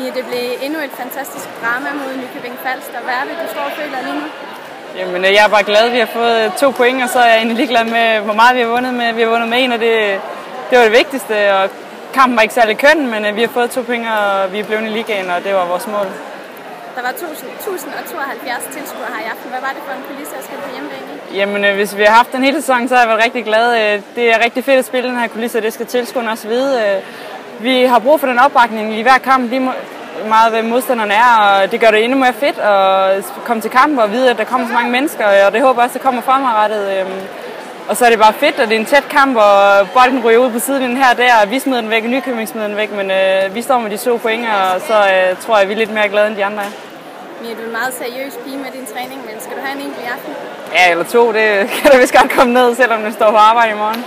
Mia, det blev endnu et fantastisk drama mod Nykøbing Falster. Hvad er det, du står og føler lige nu? Jamen, øh, jeg er bare glad, at vi har fået to point, og så er jeg egentlig ligeglad med, hvor meget vi har vundet med. Vi har vundet med en, og det, det var det vigtigste, og kampen var ikke særlig køn, men øh, vi har fået to point, og vi er blevet i ligaen, og det var vores mål. Der var 1072 tilskuere her i aften. Hvad var det for en kulisse at spille på hjemmebane Jamen, øh, hvis vi har haft den hele sæsonen, så har jeg været rigtig glad. Det er rigtig fedt at spille den her kulisse, og det skal tilskuerne også vide. Vi har brug for den opbakning i hver kamp, lige meget hvad modstanderne er, og det gør det endnu mere fedt at komme til kamp og vide, at der kommer så mange mennesker, og det håber også, at kommer fremadrettet. Øhm, og så er det bare fedt, at det er en tæt kamp, og bolden ryger ud på siden her og der, og vi smider den væk, og Nykøbing smider den væk, men øh, vi står med de to point, og så øh, tror jeg, at vi er lidt mere glade end de andre er. Mia, du er en meget seriøs pige med din træning, men skal du have en enkelt i aften? Ja, eller to, det kan da vist godt komme ned, selvom det står på arbejde i morgen.